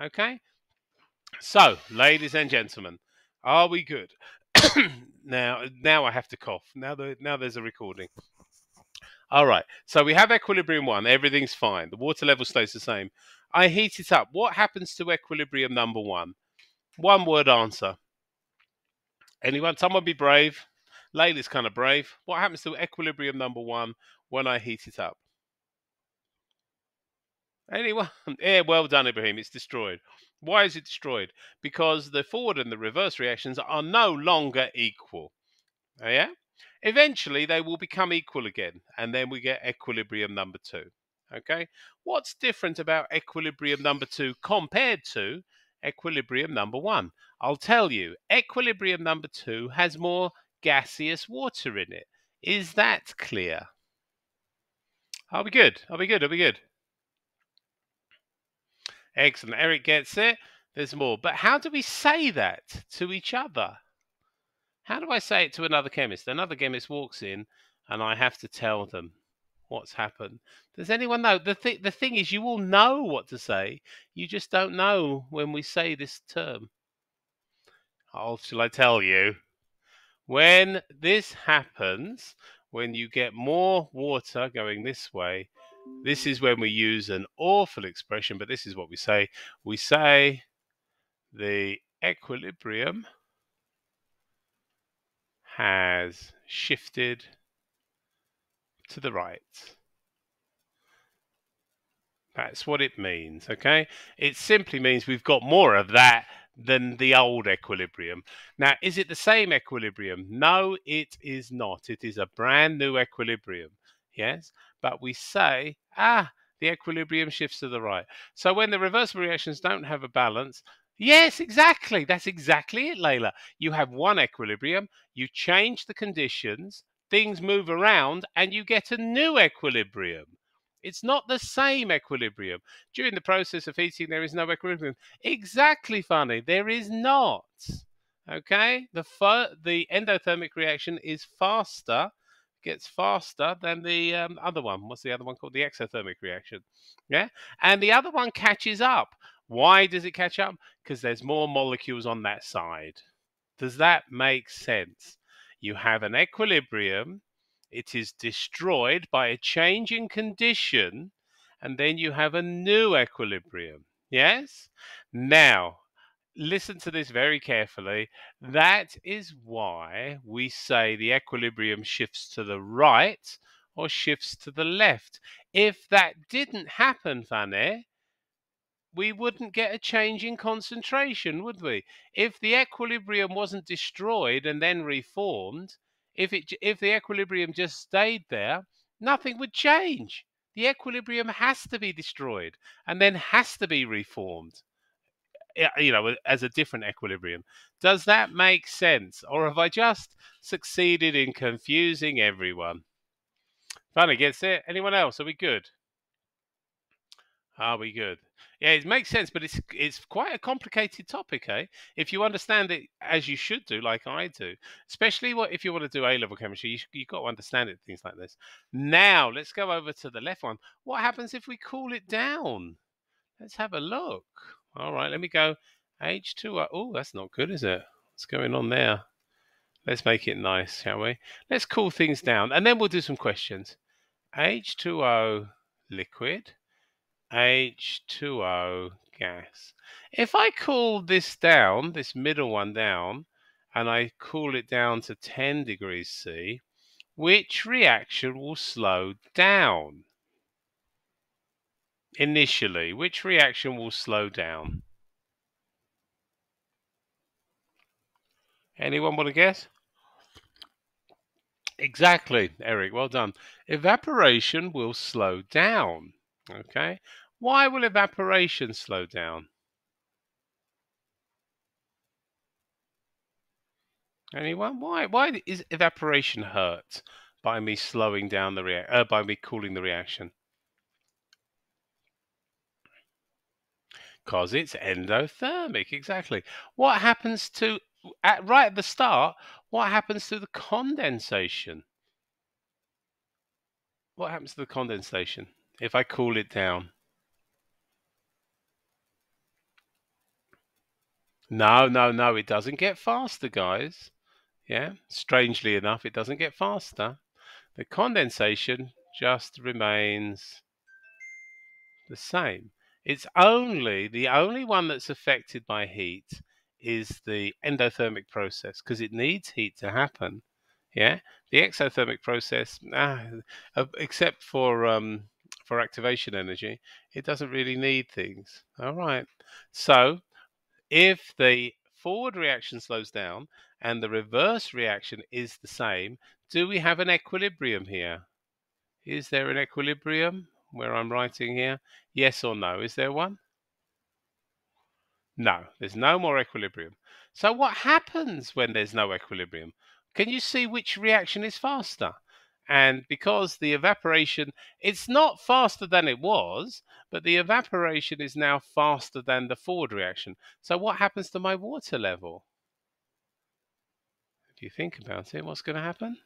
Okay. So, ladies and gentlemen, are we good? now, now I have to cough. Now, the, now there's a recording. All right. So we have equilibrium one. Everything's fine. The water level stays the same. I heat it up. What happens to equilibrium number one? One word answer. Anyone? Someone be brave. Layla's kind of brave. What happens to equilibrium number one when I heat it up? Anyone? Yeah, well done, Ibrahim. It's destroyed. Why is it destroyed? Because the forward and the reverse reactions are no longer equal. Oh, yeah? Eventually, they will become equal again, and then we get equilibrium number two. Okay? What's different about equilibrium number two compared to equilibrium number one? I'll tell you. Equilibrium number two has more gaseous water in it. Is that clear? Are we good? Are we good? Are we good? Excellent. Eric gets it. There's more. But how do we say that to each other? How do I say it to another chemist? Another chemist walks in and I have to tell them what's happened. Does anyone know? The, th- the thing is, you all know what to say. You just don't know when we say this term. Oh, shall I tell you? When this happens, when you get more water going this way, this is when we use an awful expression, but this is what we say. We say the equilibrium has shifted to the right. That's what it means, okay? It simply means we've got more of that than the old equilibrium. Now, is it the same equilibrium? No, it is not. It is a brand new equilibrium, yes? But we say, ah, the equilibrium shifts to the right. So when the reversible reactions don't have a balance, Yes, exactly. That's exactly it, Layla. You have one equilibrium, you change the conditions, things move around, and you get a new equilibrium. It's not the same equilibrium. During the process of heating, there is no equilibrium. Exactly, Fanny. There is not. Okay? The, the endothermic reaction is faster, gets faster than the um, other one. What's the other one called? The exothermic reaction. Yeah? And the other one catches up. Why does it catch up? Because there's more molecules on that side. Does that make sense? You have an equilibrium, it is destroyed by a change in condition, and then you have a new equilibrium. Yes? Now, listen to this very carefully. That is why we say the equilibrium shifts to the right or shifts to the left. If that didn't happen, Fanny, we wouldn't get a change in concentration, would we? If the equilibrium wasn't destroyed and then reformed, if it if the equilibrium just stayed there, nothing would change. The equilibrium has to be destroyed and then has to be reformed. You know, as a different equilibrium. Does that make sense? Or have I just succeeded in confusing everyone? Fanny gets it. Anyone else? Are we good? Are we good? Yeah, it makes sense, but it's it's quite a complicated topic, eh? If you understand it as you should do, like I do, especially what if you want to do A level chemistry, you, you've got to understand it. Things like this. Now, let's go over to the left one. What happens if we cool it down? Let's have a look. All right, let me go H2O. Uh, oh, that's not good, is it? What's going on there? Let's make it nice, shall we? Let's cool things down, and then we'll do some questions. H2O liquid H2O gas. If I cool this down, this middle one down, and I cool it down to 10 degrees C, which reaction will slow down? Initially, which reaction will slow down? Anyone want to guess? Exactly, Eric. Well done. Evaporation will slow down. Okay. Why will evaporation slow down? Anyone? Why? Why is evaporation hurt by me slowing down the react? Uh, by me cooling the reaction? Because it's endothermic. Exactly. What happens to at right at the start? What happens to the condensation? What happens to the condensation if I cool it down? No, no, no, it doesn't get faster, guys. Yeah, strangely enough, it doesn't get faster. The condensation just remains the same. It's only the only one that's affected by heat is the endothermic process because it needs heat to happen. Yeah, the exothermic process, ah, except for um, for activation energy, it doesn't really need things. All right. So if the forward reaction slows down and the reverse reaction is the same, do we have an equilibrium here? Is there an equilibrium where I'm writing here? Yes or no? Is there one? No, there's no more equilibrium. So what happens when there's no equilibrium? Can you see which reaction is faster? And because the evaporation, it's not faster than it was, but the evaporation is now faster than the forward reaction. So what happens to my water level? If you think about it, what's going to happen?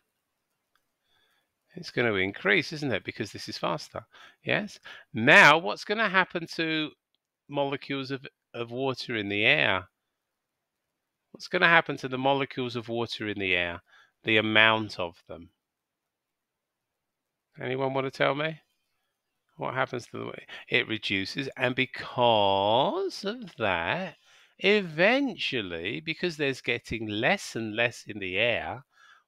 It's going to increase, isn't it? Because this is faster. Yes. Now, what's going to happen to molecules of, of water in the air? What's going to happen to the molecules of water in the air? The amount of them. Anyone want to tell me? What happens to the it reduces and because of that eventually because there's getting less and less in the air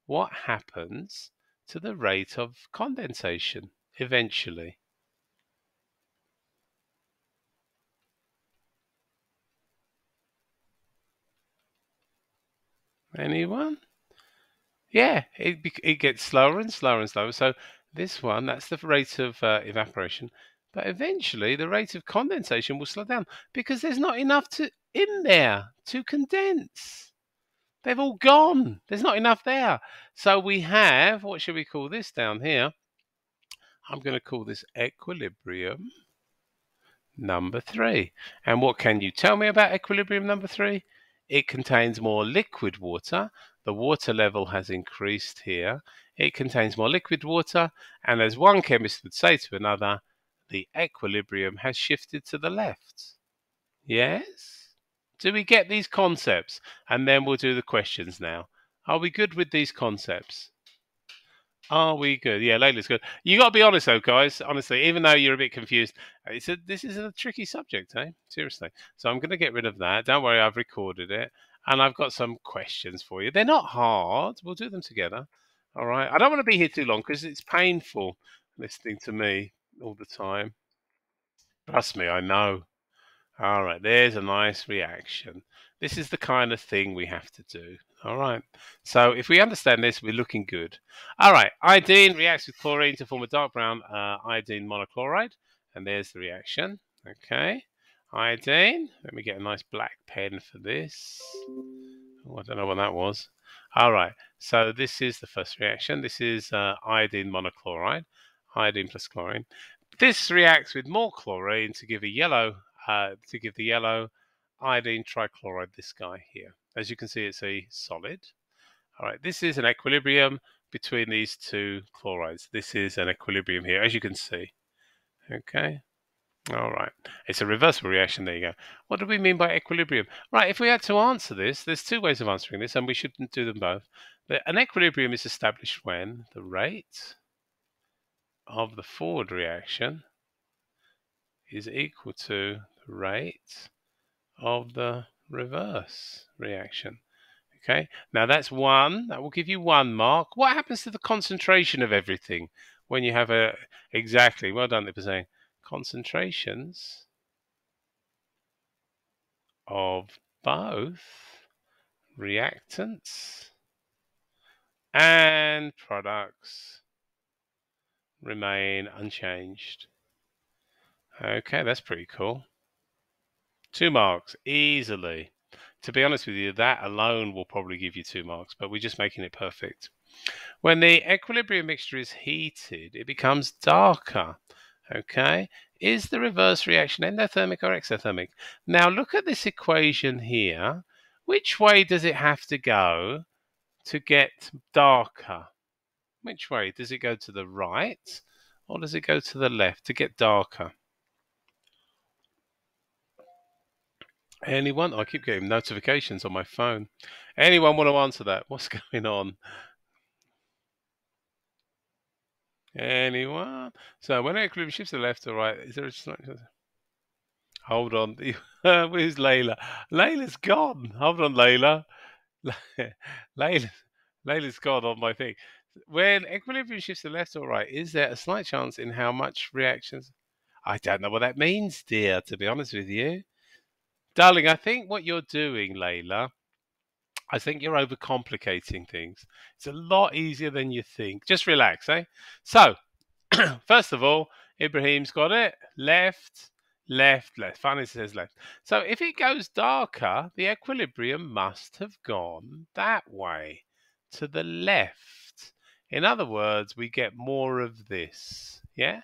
what happens to the rate of condensation eventually Anyone? Yeah, it it gets slower and slower and slower. So this one, that's the rate of uh, evaporation, but eventually the rate of condensation will slow down because there's not enough to in there to condense. They've all gone. There's not enough there. So we have, what should we call this down here? I'm going to call this equilibrium number three. And what can you tell me about equilibrium number three? It contains more liquid water. The water level has increased here. It contains more liquid water. And as one chemist would say to another, the equilibrium has shifted to the left. Yes? Do we get these concepts? And then we'll do the questions now. Are we good with these concepts? Are we good? Yeah, Layla's good. You got to be honest, though, guys. Honestly, even though you're a bit confused, it's a, this is a tricky subject, eh? Seriously. So I'm going to get rid of that. Don't worry, I've recorded it, and I've got some questions for you. They're not hard. We'll do them together. All right. I don't want to be here too long because it's painful listening to me all the time. Trust me, I know. All right. There's a nice reaction. This is the kind of thing we have to do. All right. So if we understand this, we're looking good. All right. Iodine reacts with chlorine to form a dark brown uh, iodine monochloride. And there's the reaction. Okay. Iodine. Let me get a nice black pen for this. Oh, I don't know what that was. All right. So this is the first reaction. This is uh, iodine monochloride. Iodine plus chlorine. This reacts with more chlorine to give a yellow, uh, to give the yellow iodine trichloride, this guy here. As you can see, it's a solid. All right, this is an equilibrium between these two chlorides. This is an equilibrium here, as you can see. Okay. All right. It's a reversible reaction. There you go. What do we mean by equilibrium? Right, if we had to answer this, there's two ways of answering this, and we shouldn't do them both. But an equilibrium is established when the rate of the forward reaction is equal to the rate of the reverse reaction. Okay, now that's one. That will give you one mark. What happens to the concentration of everything when you have a exactly? Well done, for saying concentrations of both reactants and products remain unchanged. Okay, that's pretty cool. Two marks, easily. To be honest with you, that alone will probably give you two marks, but we're just making it perfect. When the equilibrium mixture is heated, it becomes darker. Okay, is the reverse reaction endothermic or exothermic? Now look at this equation here. Which way does it have to go to get darker? Which way? Does it go to the right or does it go to the left to get darker? Anyone? Oh, I keep getting notifications on my phone. Anyone want to answer that? What's going on? Anyone? So when equilibrium shifts to the left or right, is there a slight... Hold on. Where's Layla? Layla's gone. Hold on, Layla. Layla, Layla's gone on my thing. When equilibrium shifts to the left or right, is there a slight chance in how much reactions? I don't know what that means, dear, to be honest with you. Darling, I think what you're doing, Layla, I think you're overcomplicating things. It's a lot easier than you think. Just relax, eh? So, first of all, Ibrahim's got it. Left, left, left. Finally says left. So if it goes darker, the equilibrium must have gone that way, to the left. In other words, we get more of this. Yeah?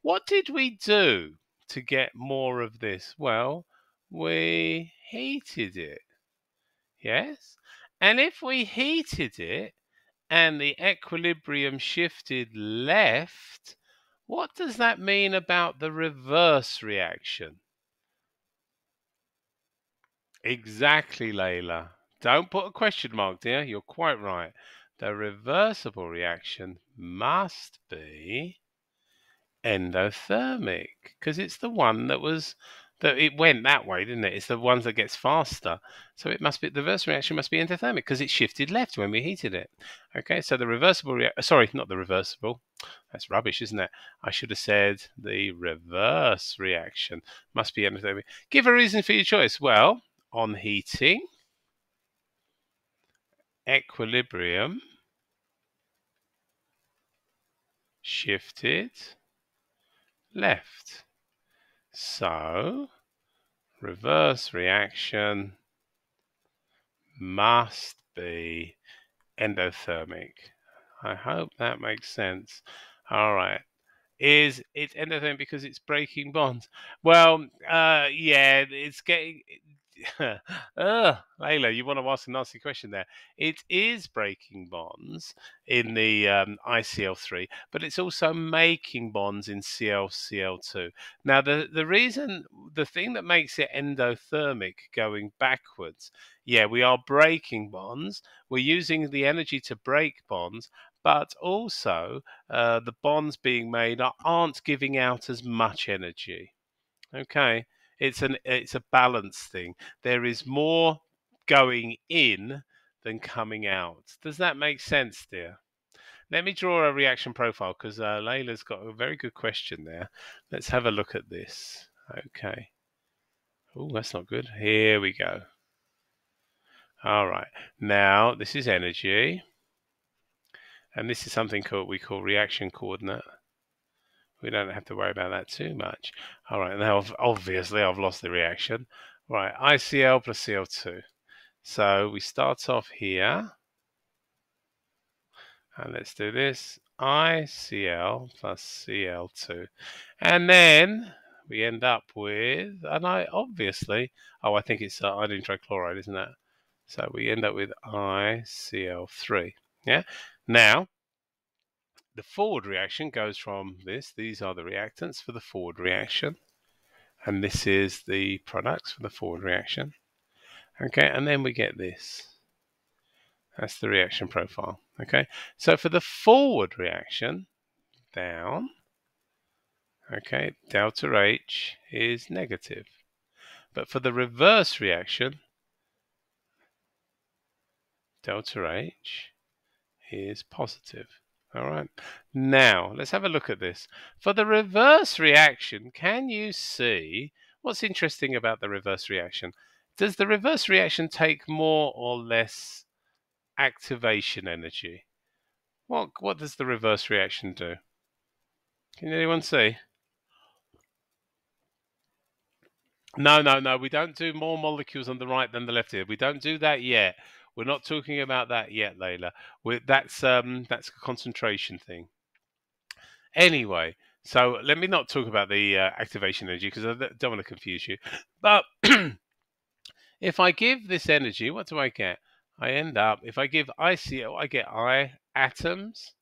What did we do to get more of this? Well, we heated it. Yes? And if we heated it and the equilibrium shifted left, what does that mean about the reverse reaction? Exactly, Layla. Don't put a question mark, dear. You're quite right. The reversible reaction must be endothermic because it's the one that was that it went that way, didn't it? It's the ones that gets faster. So it must be the reverse reaction must be endothermic because it shifted left when we heated it. Okay, so the reversible rea- sorry, not the reversible. That's rubbish, isn't it? I should have said the reverse reaction must be endothermic. Give a reason for your choice. Well, on heating, equilibrium shifted left. So, reverse reaction must be endothermic. I hope that makes sense. All right. Is it endothermic because it's breaking bonds? Well, uh, yeah, it's getting uh, Layla, you want to ask a nasty question there. It is breaking bonds in the um, ICL3, but it's also making bonds in ClCl2. Now, the, the reason, the thing that makes it endothermic going backwards, yeah, we are breaking bonds. We're using the energy to break bonds, but also uh, the bonds being made aren't giving out as much energy. Okay. It's an it's a balance thing. There is more going in than coming out. Does that make sense, dear? Let me draw a reaction profile because uh, Layla's got a very good question there. Let's have a look at this. Okay. Oh, that's not good. Here we go. All right. Now, this is energy. And this is something called we call reaction coordinate we don't have to worry about that too much. All right, now obviously I've lost the reaction. Right, ICl plus Cl2. So we start off here. And let's do this. ICl plus Cl2. And then we end up with, and I obviously, oh, I think it's uh, iodine trichloride, isn't it? So we end up with ICl3. Yeah. Now, the forward reaction goes from this. These are the reactants for the forward reaction. And this is the products for the forward reaction. Okay, and then we get this. That's the reaction profile. Okay, so for the forward reaction, down, okay, delta H is negative. But for the reverse reaction, delta H is positive. All right. Now, let's have a look at this. For the reverse reaction, can you see what's interesting about the reverse reaction? Does the reverse reaction take more or less activation energy? What what does the reverse reaction do? Can anyone see? No, no, no. We don't do more molecules on the right than the left here. We don't do that yet. We're not talking about that yet, Layla. We're, that's um, that's a concentration thing. Anyway, so let me not talk about the uh, activation energy because I don't want to confuse you. But if I give this energy, what do I get? I end up, if I give ICO, I get I atoms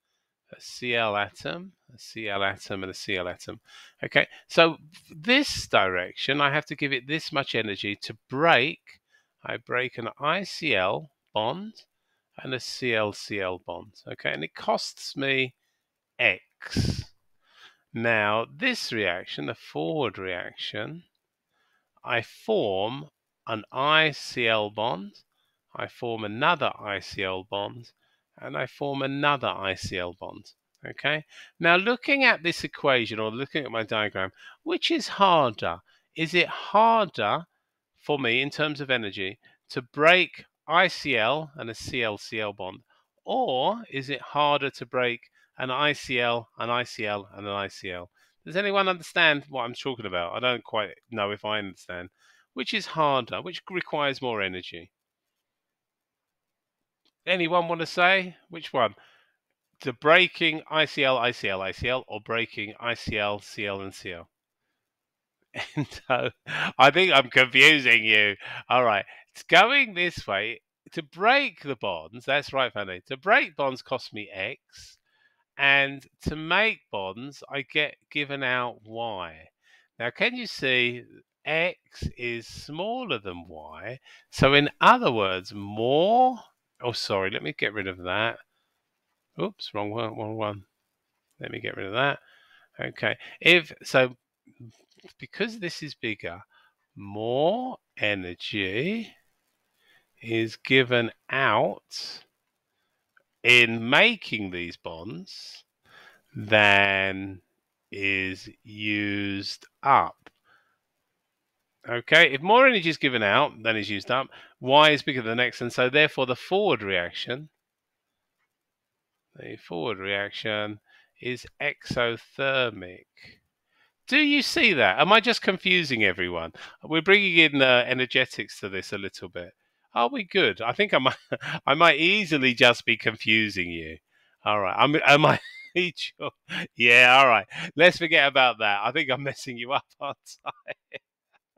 a Cl atom, a Cl atom, and a Cl atom. Okay, so this direction, I have to give it this much energy to break. I break an ICl bond and a ClCl bond. Okay, and it costs me X. Now, this reaction, the forward reaction, I form an ICl bond, I form another ICl bond, and I form another ICl bond. Okay, now looking at this equation or looking at my diagram, which is harder? Is it harder for me in terms of energy to break ICl and a ClCl bond, or is it harder to break an ICl, an ICl, and an ICl? Does anyone understand what I'm talking about? I don't quite know if I understand. Which is harder? Which requires more energy? Anyone want to say which one? The breaking ICL, ICL, ICL, or breaking ICL, CL, and CL? I think I'm confusing you. All right, going this way. To break the bonds, that's right, Fanny. To break bonds costs me X, and to make bonds, I get given out Y. Now, can you see X is smaller than Y? So, in other words, more Oh, sorry. Let me get rid of that. Oops, wrong one, wrong one. Let me get rid of that. Okay. If so, because this is bigger, more energy is given out in making these bonds than is used up. Okay, if more energy is given out than is used up, Y is bigger than X, and so therefore the forward reaction, the forward reaction is exothermic. Do you see that? Am I just confusing everyone? We're bringing in uh, energetics to this a little bit. Are we good? I think I might, I might easily just be confusing you. All right, I'm, am I? yeah, all right. Let's forget about that. I think I'm messing you up, aren't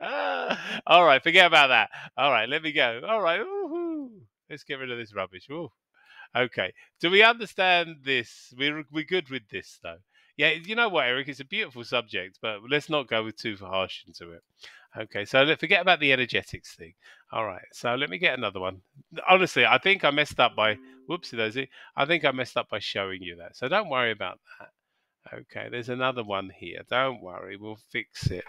I? All right, forget about that. All right, let me go. All right, let's get rid of this rubbish. Okay, do we understand this? We're we good with this though. Yeah, you know what, Eric? It's a beautiful subject, but let's not go with too harsh into it. Okay, so forget about the energetics thing. All right, so let me get another one. Honestly, I think I messed up by whoopsie daisy. I think I messed up by showing you that. So don't worry about that. Okay, there's another one here. Don't worry, we'll fix it.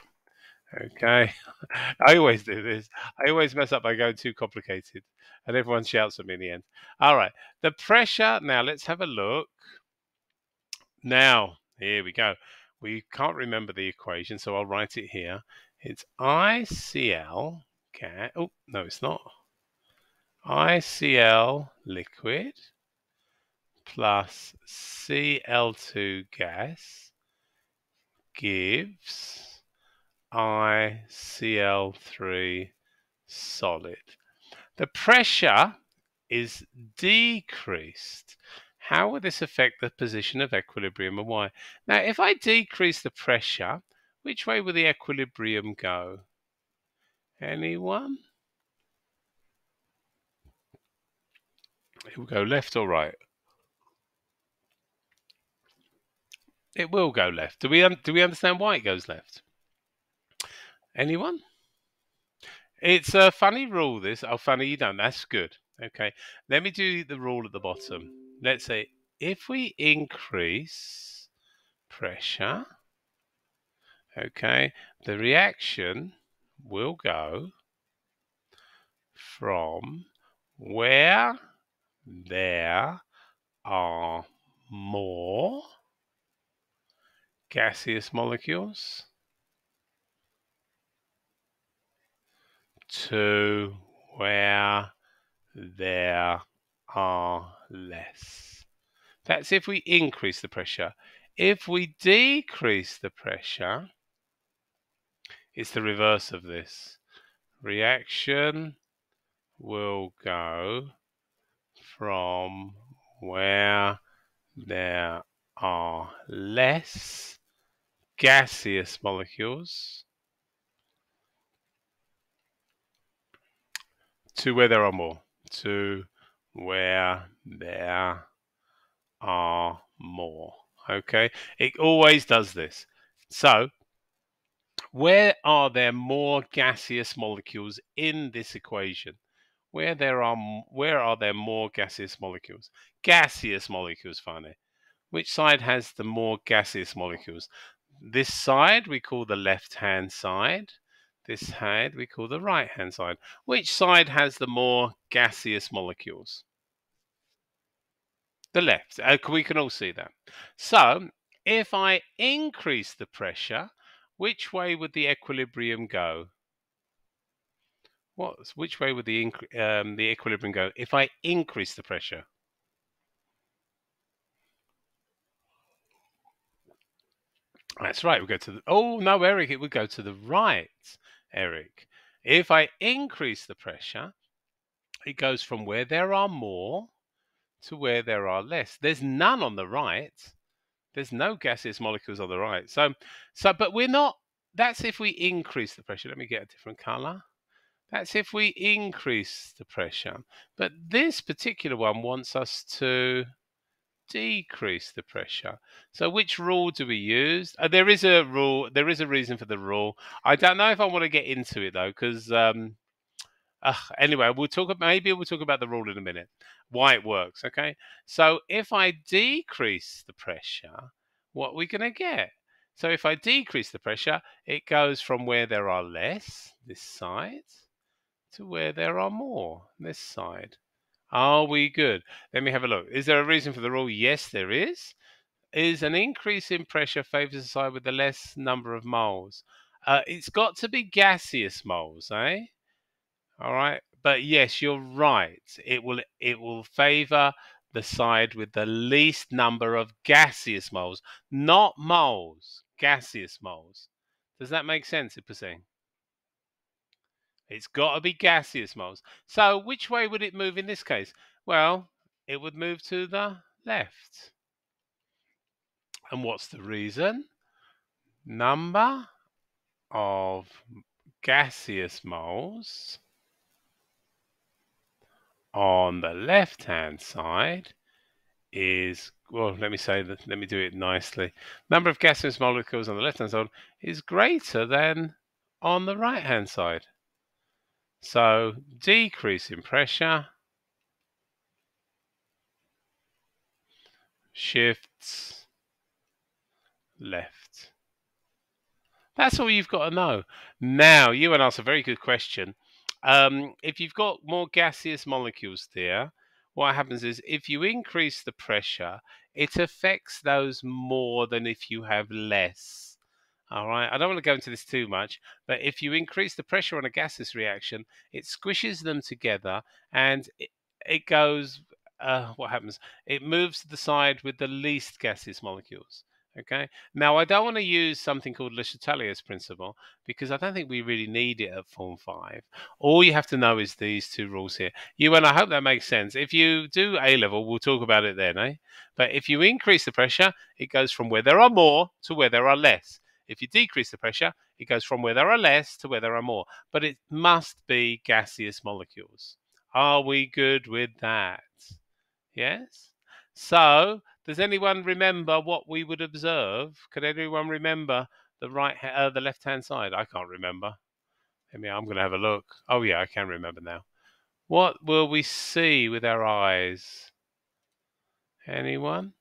Okay. I always do this. I always mess up by going too complicated, and everyone shouts at me in the end. All right. The pressure. Now, let's have a look. Now, here we go. We can't remember the equation, so I'll write it here. It's ICL gas. Oh, no, it's not. ICL liquid plus Cl2 gas gives ICl3 solid. The pressure is decreased. How will this affect the position of equilibrium and why? Now, if I decrease the pressure, which way will the equilibrium go? Anyone? It will go left or right? It will go left. Do we do we understand why it goes left? Anyone? It's a funny rule, this. Oh, funny you don't. That's good. Okay. Let me do the rule at the bottom. Let's say if we increase pressure, okay, the reaction will go from where there are more gaseous molecules to where there are less. That's if we increase the pressure. If we decrease the pressure, it's the reverse of this. Reaction will go from where there are less gaseous molecules to where there are more. To where there are more. Okay, it always does this. So, where are there more gaseous molecules in this equation? Where there are where are there more gaseous molecules? Gaseous molecules, Fanny. Which side has the more gaseous molecules? This side we call the left-hand side. This side we call the right-hand side. Which side has the more gaseous molecules? The left. Uh, we can all see that. So if I increase the pressure, which way would the equilibrium go? What, which way would the, um, the equilibrium go if I increase the pressure? That's right. We go to the. Oh no, Eric, it would go to the right, Eric. If I increase the pressure, it goes from where there are more to where there are less. There's none on the right. There's no gaseous molecules on the right. So, so, but we're not. That's if we increase the pressure. Let me get a different color. That's if we increase the pressure. But this particular one wants us to decrease the pressure. So which rule do we use? Uh, there is a rule. There is a reason for the rule. I don't know if I want to get into it though, because um, uh, anyway, we'll talk. Maybe we'll talk about the rule in a minute. Why it works. Okay. So if I decrease the pressure, what are we going to get? So if I decrease the pressure, it goes from where there are less, this side, to where there are more, this side. Are we good? Let me have a look. Is there a reason for the rule? Yes, there is. Is an increase in pressure favors the side with the less number of moles? Uh, it's got to be gaseous moles, eh? All right. But yes, you're right. It will it will favor the side with the least number of gaseous moles, not moles, gaseous moles. Does that make sense, Ipuseng? It's got to be gaseous moles. So which way would it move in this case? Well, it would move to the left. And what's the reason? Number of gaseous moles on the left hand side is well let me say that let me do it nicely number of gaseous molecules on the left hand side is greater than on the right hand side so decrease in pressure shifts left. That's all you've got to know. Now, you and ask a very good question. Um, if you've got more gaseous molecules there, what happens is if you increase the pressure, it affects those more than if you have less. All right, I don't want to go into this too much, but if you increase the pressure on a gaseous reaction, it squishes them together and it, goes, uh, what happens? It moves to the side with the least gaseous molecules. Okay. Now, I don't want to use something called Le Chatelier's principle because I don't think we really need it at Form 5. All you have to know is these two rules here. You and I hope that makes sense. If you do A level, we'll talk about it then, eh? But if you increase the pressure, it goes from where there are more to where there are less. If you decrease the pressure, it goes from where there are less to where there are more. But it must be gaseous molecules. Are we good with that? Yes? So, does anyone remember what we would observe? Can anyone remember the right, uh, the left-hand side? I can't remember. Maybe I'm going to have a look. Oh yeah, I can remember now. What will we see with our eyes? Anyone?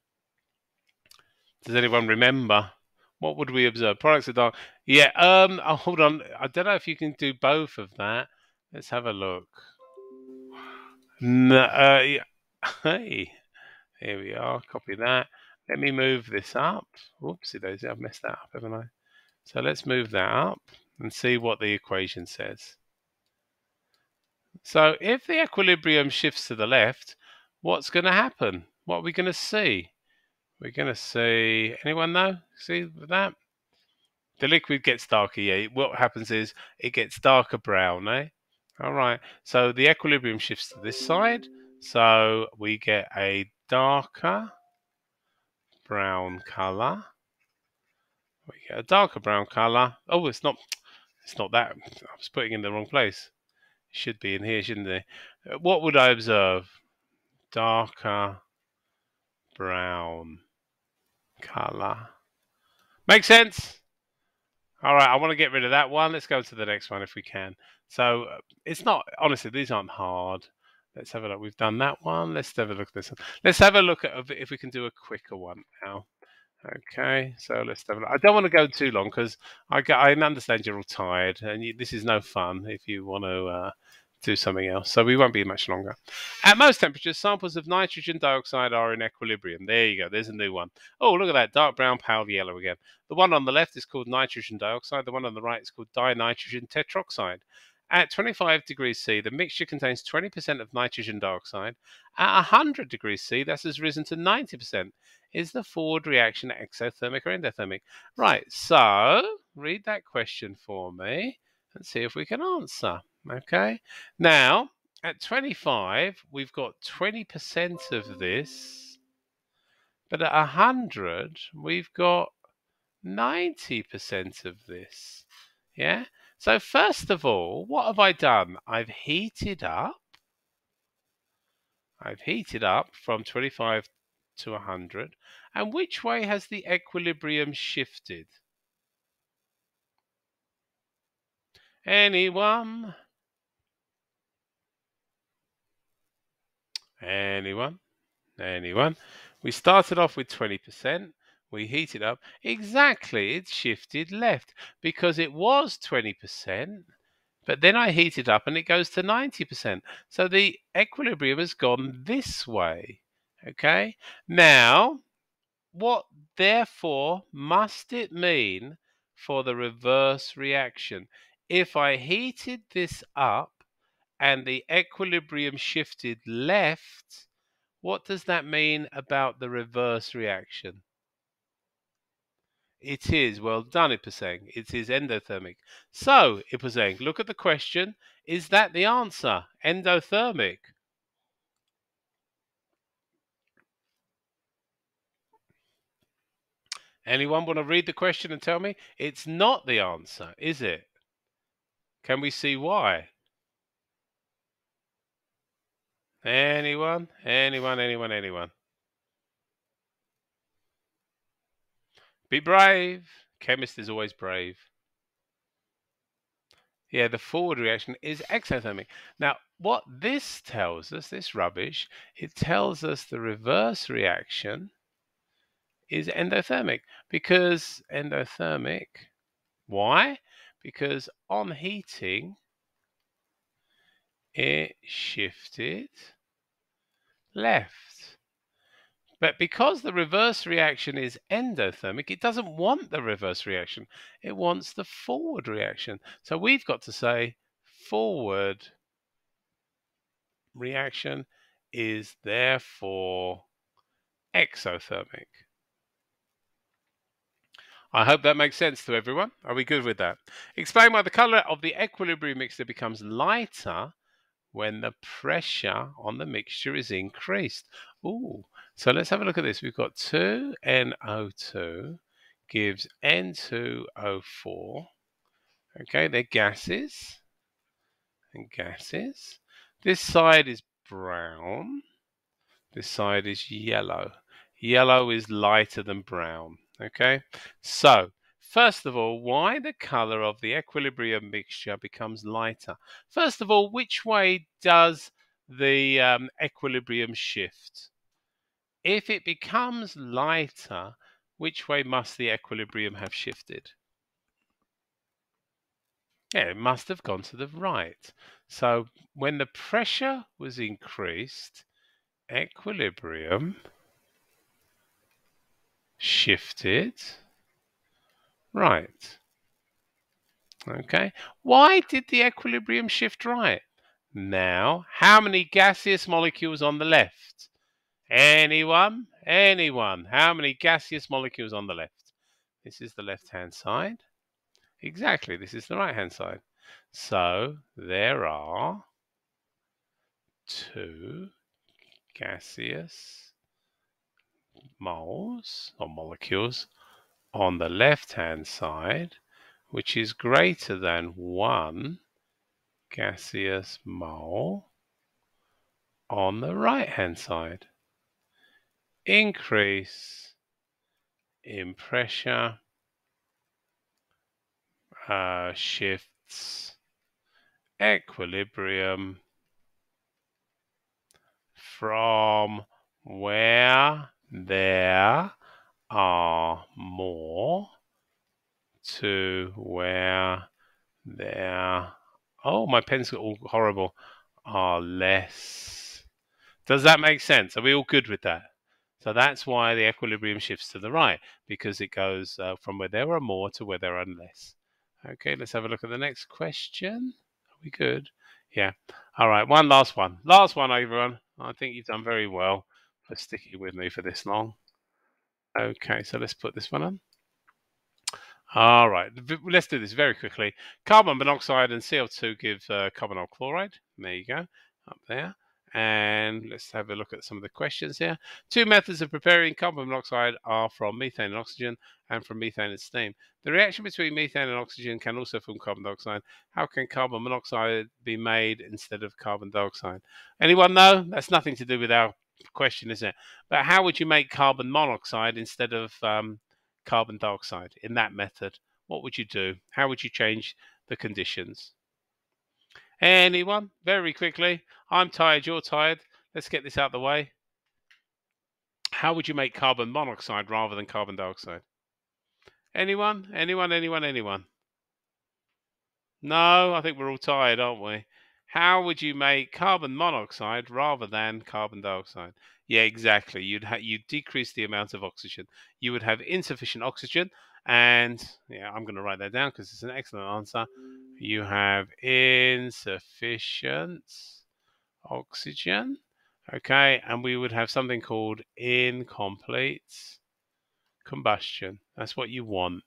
Does anyone remember? What would we observe? Products of dark. Yeah. Um. Oh, hold on. I don't know if you can do both of that. Let's have a look. No, uh, yeah. Hey, here we are. Copy that. Let me move this up. Whoopsie daisy, I've messed that up, haven't I? So let's move that up and see what the equation says. So if the equilibrium shifts to the left, what's going to happen? What are we going to see? We're going to see, anyone know? See that? The liquid gets darker, yeah. What happens is it gets darker brown, eh? All right. So the equilibrium shifts to this side. So we get a darker brown color. We get a darker brown color. Oh, it's not. It's not that. I was putting in the wrong place. It should be in here, shouldn't it? What would I observe? Darker brown color. Make sense? All right, I want to get rid of that one. Let's go to the next one if we can. So uh, it's not, honestly, these aren't hard. Let's have a look. We've done that one. Let's have a look at this one. Let's have a look at if we can do a quicker one now. Okay, so let's have a look. I don't want to go too long because I, I understand you're all tired and you, this is no fun if you want to uh, do something else. So we won't be much longer. At most temperatures, samples of nitrogen dioxide are in equilibrium. There you go. There's a new one. Oh, look at that. Dark brown, pale yellow again. The one on the left is called nitrogen dioxide. The one on the right is called dinitrogen tetroxide. At 25 degrees C, the mixture contains 20% of nitrogen dioxide. At 100 degrees C, that has risen to 90%. Is the forward reaction exothermic or endothermic? Right, so read that question for me and see if we can answer. Okay, now at 25, we've got 20% of this, but at 100, we've got 90% of this. Yeah, so first of all, what have I done? I've heated up. I've heated up from 25 to 100. And which way has the equilibrium shifted? Anyone? Anyone? Anyone? We started off with 20% we heat it up. Exactly, it shifted left because it was 20%, but then I heat it up and it goes to 90%. So the equilibrium has gone this way. Okay, now what therefore must it mean for the reverse reaction? If I heated this up and the equilibrium shifted left, what does that mean about the reverse reaction? It is. Well done, Ipuseng. It is endothermic. So, Ipuseng, look at the question. Is that the answer? Endothermic. Anyone want to read the question and tell me? It's not the answer, is it? Can we see why? Anyone? Anyone, anyone, anyone? Be brave. Chemist is always brave. Yeah, the forward reaction is exothermic. Now, what this tells us, this rubbish, it tells us the reverse reaction is endothermic because endothermic. Why? Because on heating, it shifted left. But because the reverse reaction is endothermic, it doesn't want the reverse reaction. It wants the forward reaction. So we've got to say forward reaction is therefore exothermic. I hope that makes sense to everyone. Are we good with that? Explain why the color of the equilibrium mixture becomes lighter when the pressure on the mixture is increased. Ooh, so let's have a look at this. We've got 2NO2 gives N2O4. Okay, they're gases and gases. This side is brown. This side is yellow. Yellow is lighter than brown. Okay, so First of all, why the color of the equilibrium mixture becomes lighter. First of all, which way does the um, equilibrium shift? If it becomes lighter, which way must the equilibrium have shifted? Yeah, it must have gone to the right. So when the pressure was increased, equilibrium shifted right. Okay, why did the equilibrium shift right? Now, how many gaseous molecules on the left? Anyone? Anyone? How many gaseous molecules on the left? This is the left-hand side. Exactly, this is the right-hand side. So there are two gaseous moles or molecules on the left-hand side, which is greater than one gaseous mole on the right-hand side. Increase in pressure uh, shifts equilibrium from where there are more to where there oh my pen's got all horrible are less. Does that make sense? Are we all good with that? So that's why the equilibrium shifts to the right because it goes uh, from where there are more to where there are less. Okay let's have a look at the next question. Are we good? Yeah. All right one last one. Last one everyone. I think you've done very well for sticking with me for this long Okay, so let's put this one on. All right, let's do this very quickly. Carbon monoxide and Cl2 give uh, carbonyl chloride. There you go, up there. And let's have a look at some of the questions here. Two methods of preparing carbon monoxide are from methane and oxygen and from methane and steam. The reaction between methane and oxygen can also form carbon dioxide. How can carbon monoxide be made instead of carbon dioxide? Anyone know? That's nothing to do with our question, isn't it? But how would you make carbon monoxide instead of um, carbon dioxide in that method? What would you do? How would you change the conditions? Anyone? Very quickly. I'm tired, you're tired. Let's get this out of the way. How would you make carbon monoxide rather than carbon dioxide? Anyone? Anyone? Anyone? Anyone? No, I think we're all tired, aren't we? How would you make carbon monoxide rather than carbon dioxide? Yeah, exactly. You'd ha- you'd decrease the amount of oxygen. You would have insufficient oxygen, and yeah, I'm going to write that down because it's an excellent answer. You have insufficient oxygen. Okay, and we would have something called incomplete combustion. That's what you want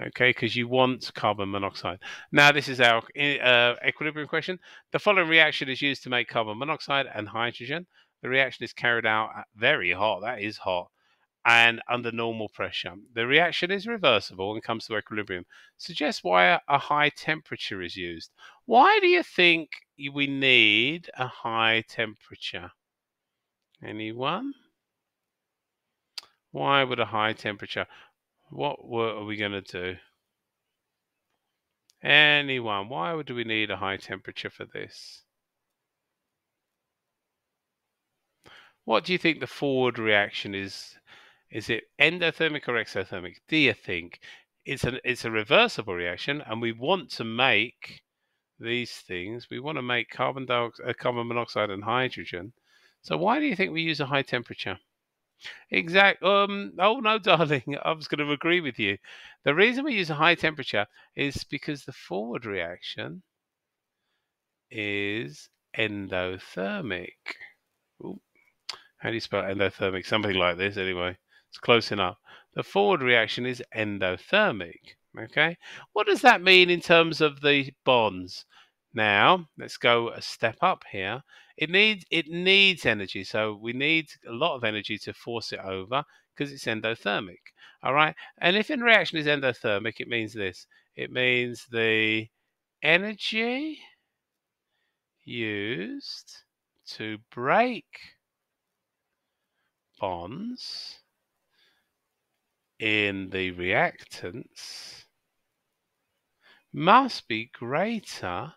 okay, because you want carbon monoxide. Now, this is our uh, equilibrium question. The following reaction is used to make carbon monoxide and hydrogen. The reaction is carried out at very hot, that is hot, and under normal pressure. The reaction is reversible and comes to equilibrium. Suggest why a high temperature is used. Why do you think we need a high temperature? Anyone? Why would a high temperature? What are we going to do? Anyone? Why do we need a high temperature for this? What do you think the forward reaction is? Is it endothermic or exothermic? Do you think it's a it's a reversible reaction, and we want to make these things? We want to make carbon dioxide, uh, carbon monoxide, and hydrogen. So why do you think we use a high temperature? Exact. Um. Oh no, darling. I was going to agree with you. The reason we use a high temperature is because the forward reaction is endothermic. Ooh. How do you spell endothermic? Something like this, anyway. It's close enough. The forward reaction is endothermic. Okay. What does that mean in terms of the bonds? Now, let's go a step up here. It needs it needs energy, so we need a lot of energy to force it over because it's endothermic. All right, and if in reaction is endothermic, it means this. It means the energy used to break bonds in the reactants must be greater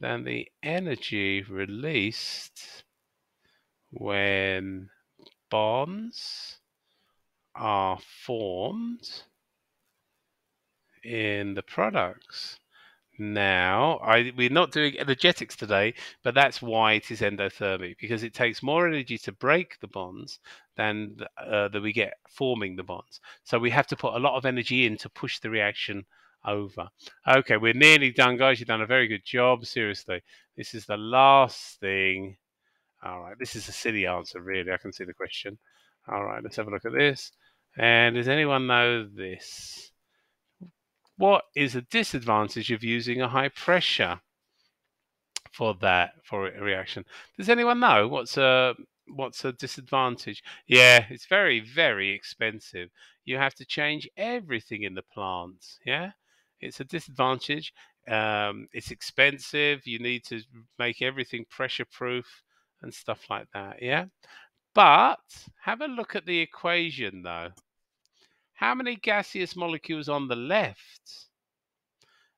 than the energy released when bonds are formed in the products. Now, I, we're not doing energetics today, but that's why it is endothermic because it takes more energy to break the bonds than uh, that we get forming the bonds. So we have to put a lot of energy in to push the reaction over. Okay, we're nearly done, guys. You've done a very good job. Seriously, this is the last thing. All right, this is a silly answer, really. I can see the question. All right, let's have a look at this. And does anyone know this? What is the disadvantage of using a high pressure for that for a reaction? Does anyone know what's a what's a disadvantage? Yeah, it's very very expensive. You have to change everything in the plant. Yeah, it's a disadvantage. Um, it's expensive. You need to make everything pressure proof and stuff like that. Yeah. But have a look at the equation though. how many gaseous molecules on the left?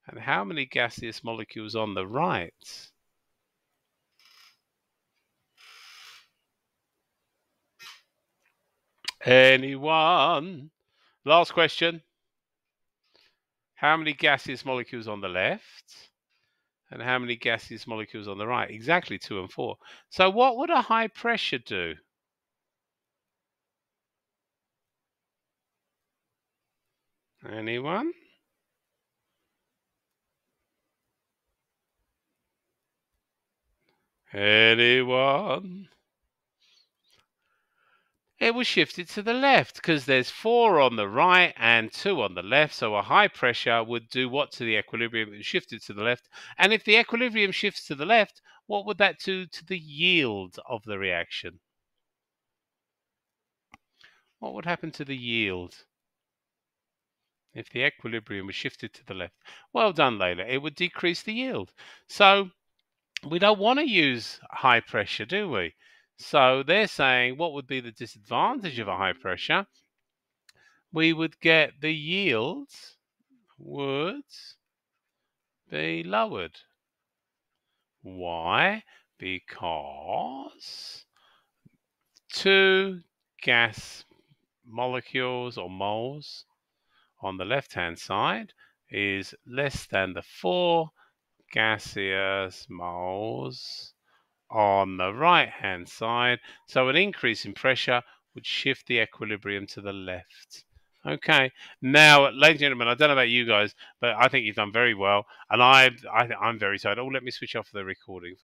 And how many gaseous molecules on the right? Anyone? Last question. How many gaseous molecules on the left? And how many gaseous molecules on the right? Exactly two and four. So what would a high pressure do? Anyone? Anyone? It was shifted to the left because there's four on the right and two on the left. So a high pressure would do what to the equilibrium? It shifted to the left. And if the equilibrium shifts to the left, what would that do to the yield of the reaction? What would happen to the yield? if the equilibrium was shifted to the left. Well done, Layla. It would decrease the yield. So we don't want to use high pressure, do we? So they're saying what would be the disadvantage of a high pressure? We would get the yield would be lowered. Why? Because two gas molecules or moles on the left hand side is less than the four gaseous moles on the right hand side. So an increase in pressure would shift the equilibrium to the left. Okay, now, ladies and gentlemen, I don't know about you guys, but I think you've done very well, and I, I I'm very tired. Oh, let me switch off the recording.